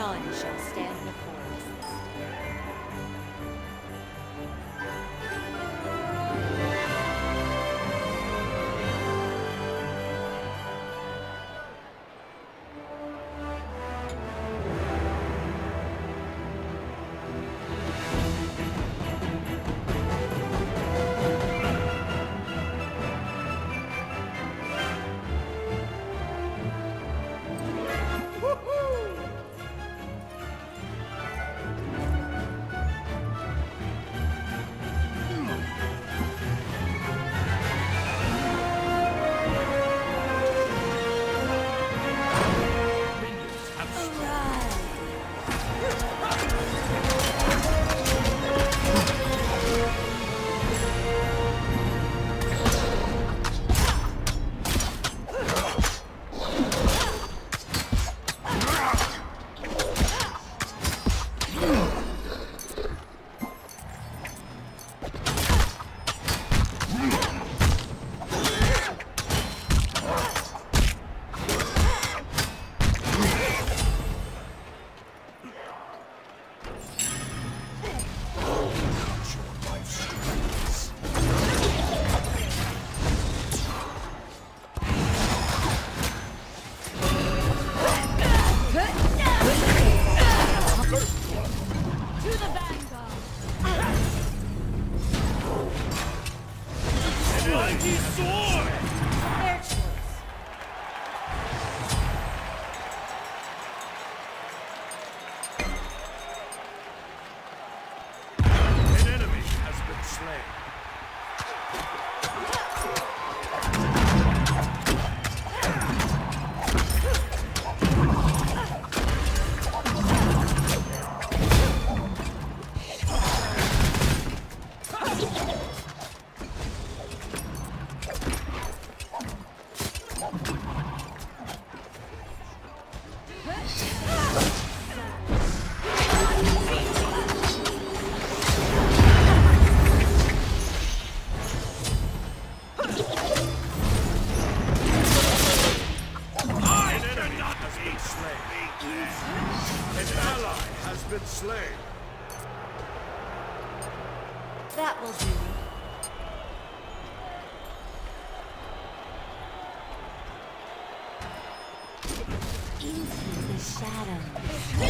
None shall stand Into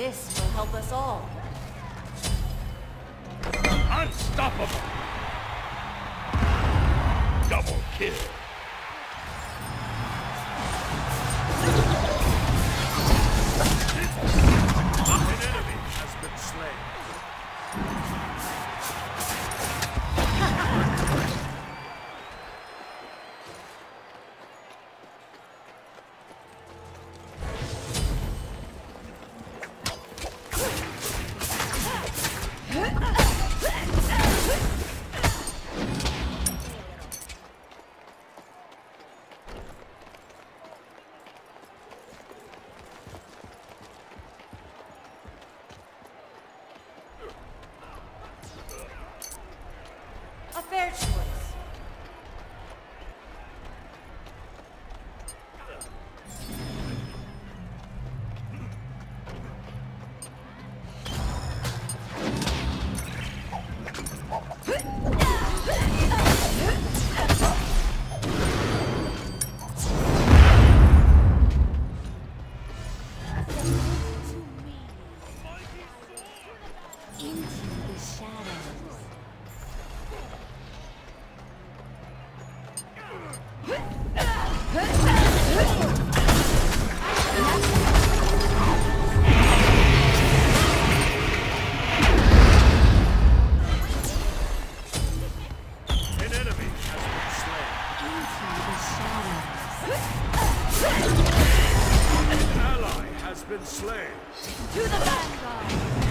This will help us all. Unstoppable! Double kill. To the vanguard!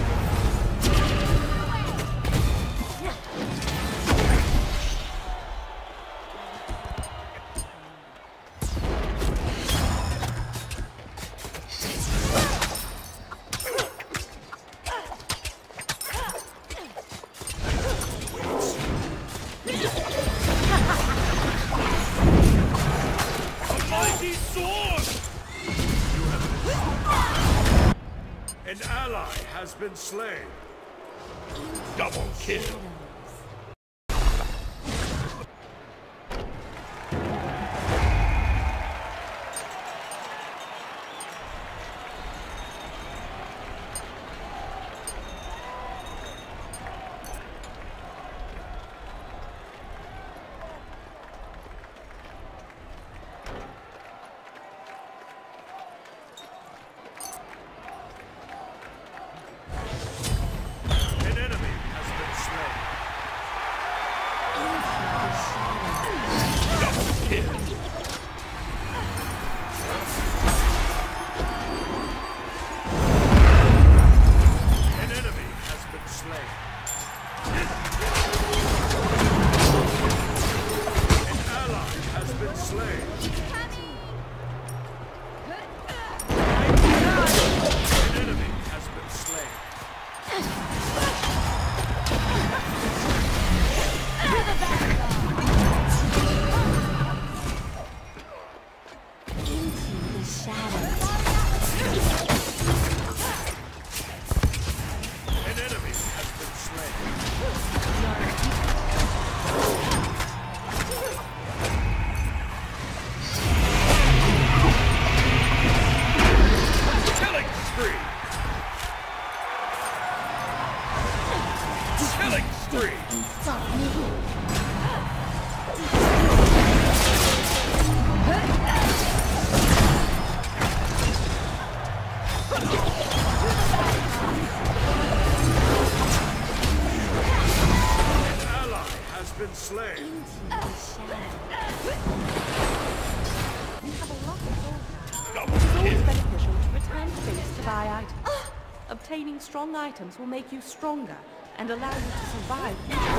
Obtaining strong items will make you stronger and allow you to survive.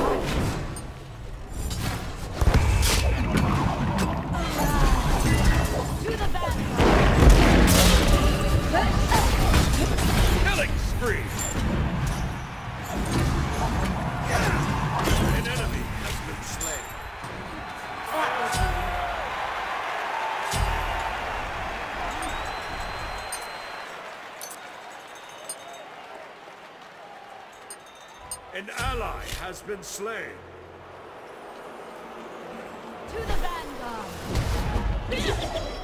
An ally has been slain. To the vanguard!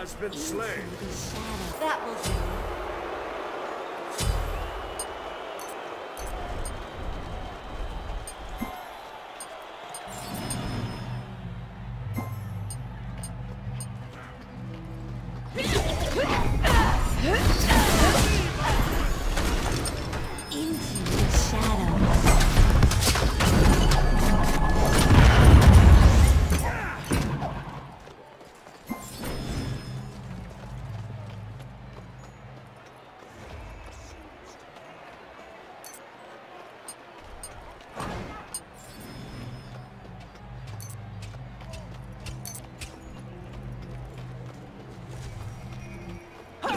has been slain. That will do.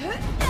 Huh?